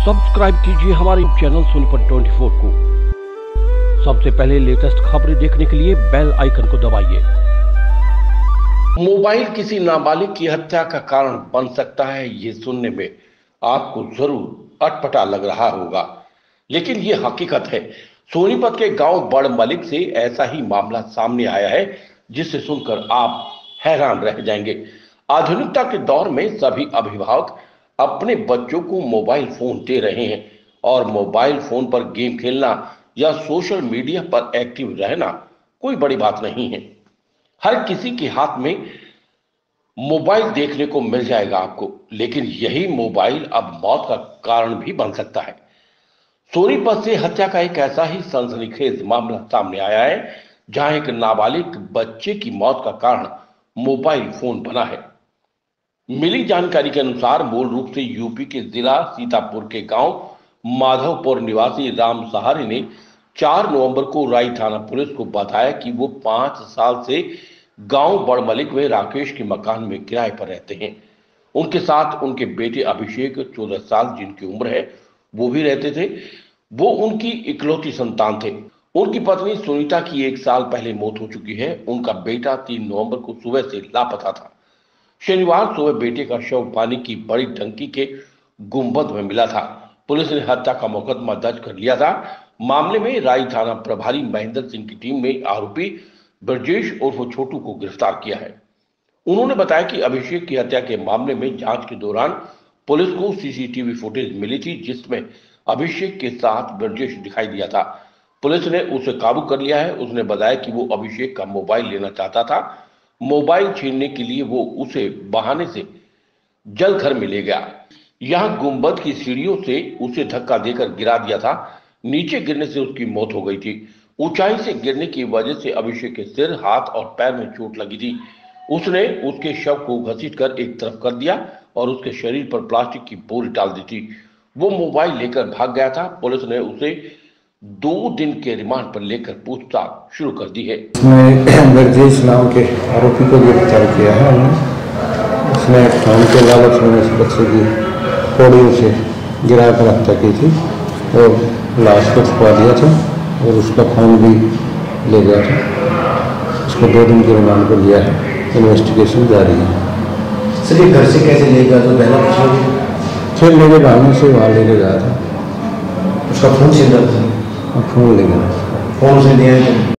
Subscribe कीजिए हमारे channel Sonipat 24 को। सबसे पहले लेटेस्ट खबरें देखने के लिए बेल आइकन को दबाइए। मोबाइल किसी नाबालिग की हत्या का कारण बन सकता है, ये सुनने में आपको ज़रूर अटपटा लग रहा होगा। लेकिन ये हकीकत है, सोनीपत के गाँव बड़ मलिक से ऐसा ही मामला सामने आया है, जिसे सुनकर आप हैरान रह जाएँगे। आधुनिकता के दौर में सभी अभिभावक अपने बच्चों को मोबाइल फ़ोन दे रहे हैं और मोबाइल फ़ोन पर गेम खेलना या सोशल मीडिया पर एक्टिव रहना कोई बड़ी बात नहीं है। हर किसी के हाथ में मोबाइल देखने को मिल जाएगा आपको, लेकिन यही मोबाइल अब मौत का कारण भी बन सकता है। सोनीपत से हत्या का एक ऐसा ही सनसनीखेज मामला सामने आया है, जहाँ एक नाबालिग बच्चे की मौत का कारण मोबाइल फ़ोन बना है। मिली जानकारी के अनुसार मूल रूप से यूपी के जिला सीतापुर के गाँव माधवपुर निवासी राम सहारे ने 4 नवंबर को राई थाना पुलिस को बताया कि वो पाँच साल से गाँव बड़मलिक में राकेश के मकान में किराए पर रहते हैं। उनके साथ उनके बेटे अभिषेक, चौदह साल जिनकी उम्र है, वो भी रहते थे। वो उनकी इकलौती संतान थे। उनकी पत्नी सुनीता की एक साल पहले मौत हो चुकी है। उनका बेटा तीन नवंबर को सुबह से लापता था। शनिवार सुबह बेटे का शव पानी की बड़ी टंकी के गुंबद में मिला था। पुलिस ने हत्या का मुकदमा दर्ज कर लिया था। मामले में राई थाना प्रभारी महेंद्र सिंह की टीम ने आरोपी ब्रजेश उर्फ़ छोटू को गिरफ़्तार किया है। उन्होंने बताया कि अभिषेक की हत्या के मामले में जाँच के दौरान पुलिस को सीसीटीवी फुटेज मिली थी, जिसमें अभिषेक के साथ ब्रजेश दिखाई दिया था। पुलिस ने उसे काबू कर लिया है। उसने बताया कि वो अभिषेक का मोबाइल लेना चाहता था। मोबाइल छीनने के लिए वो उसे बहाने से जल घर में ले गया। यहाँ गुंबद की सीढ़ियों से उसे धक्का देकर गिरा दिया था। नीचे गिरने से उसकी मौत हो गई थी। ऊंचाई से गिरने की वजह से अभिषेक के सिर, हाथ और पैर में चोट लगी थी। उसने उसके शव को घसीट कर एक तरफ़ कर दिया और उसके शरीर पर प्लास्टिक की बोरी डाल दी थी। वो मोबाइल लेकर भाग गया था। पुलिस ने उसे दो दिन के रिमांड पर लेकर पूछताछ शुरू कर दी है। इसमें ब्रजेश नाम के आरोपी को गिरफ़्तार किया है हमने। उसने फ़ोन के लालच में इस बच्चे की पौड़ियों से गिरा कर हत्या की थी और लाश को छुपा दिया था और उसका फ़ोन भी ले गया था। उसको दो दिन के रिमांड पर लिया है। इन्वेस्टिगेशन जारी है। सर ये घर से कैसे ले गया? तो पहला फिर मेरे बहाने से वहाँ लेके गया था। उसका फ़ोन छीन था और फ़ोन ले गया फ़ोन से लिया है